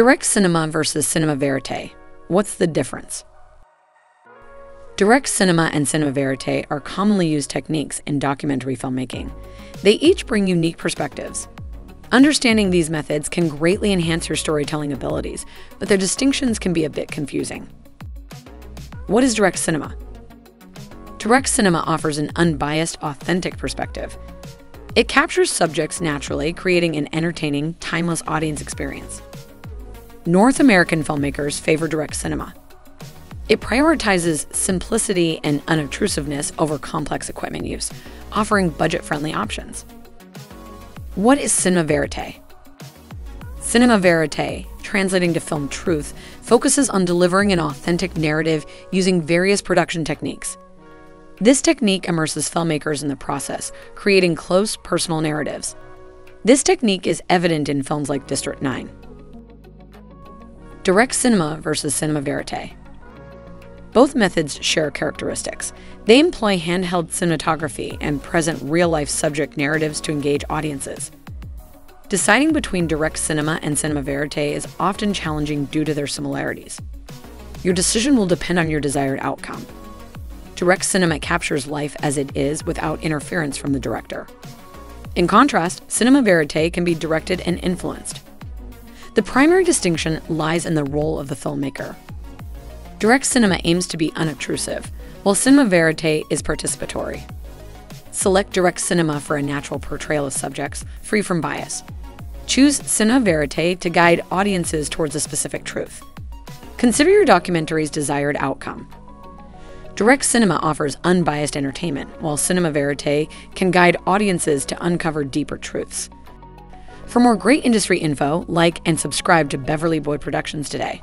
Direct cinema versus cinema verite. What's the difference? Direct cinema and cinema verite are commonly used techniques in documentary filmmaking. They each bring unique perspectives. Understanding these methods can greatly enhance your storytelling abilities, but their distinctions can be a bit confusing. What is direct cinema? Direct cinema offers an unbiased, authentic perspective. It captures subjects naturally, creating an entertaining, timeless audience experience. North American filmmakers favor direct cinema. It prioritizes simplicity and unobtrusiveness over complex equipment use, offering budget friendly options. What is cinema verite? Cinema verite, translating to film truth, focuses on delivering an authentic narrative using various production techniques. This technique immerses filmmakers in the process, creating close personal narratives. This technique is evident in films like District 9 direct cinema versus cinema verite. Both methods share characteristics. They employ handheld cinematography and present real life subject narratives to engage audiences. Deciding between direct cinema and cinema verite is often challenging due to their similarities. Your decision will depend on your desired outcome. Direct cinema captures life as it is without interference from the director. In contrast, cinema verite can be directed and influenced. The primary distinction lies in the role of the filmmaker. Direct cinema aims to be unobtrusive, while cinema verite is participatory. Select direct cinema for a natural portrayal of subjects, free from bias. Choose cinema verite to guide audiences towards a specific truth. Consider your documentary's desired outcome. Direct cinema offers unbiased entertainment, while cinema verite can guide audiences to uncover deeper truths. For more great industry info, like and subscribe to Beverly Boy Productions today.